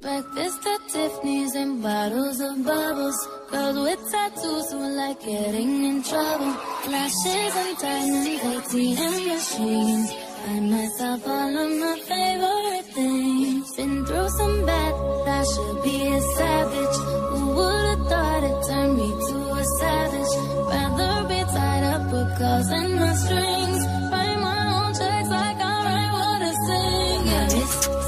Breakfast at Tiffany's and bottles of bubbles. Girls with tattoos who like getting in trouble. Lashes and diamonds, ATM machines. Find myself all of my favorite things. Been through some bad, I should be a savage. Who would've thought it turned me to a savage? Rather be tied up with claws and the strings. Write my own checks like I write what I sing. Yeah,